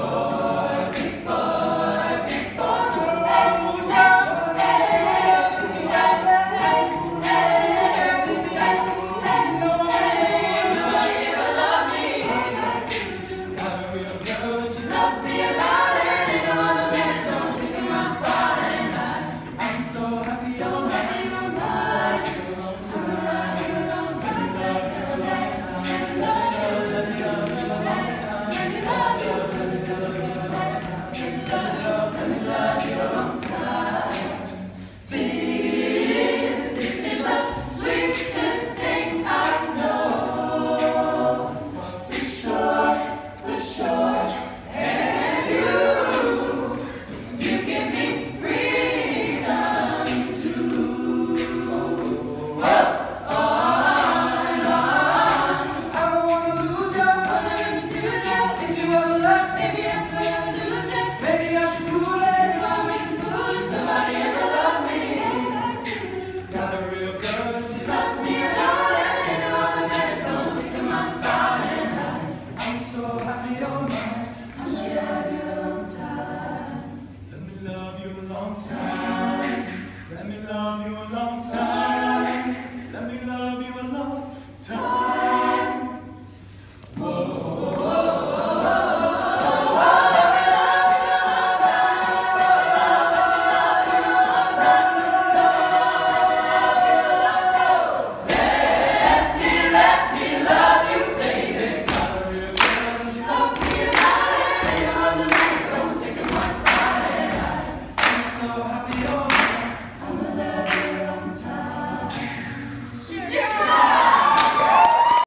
long time. Let me love you time.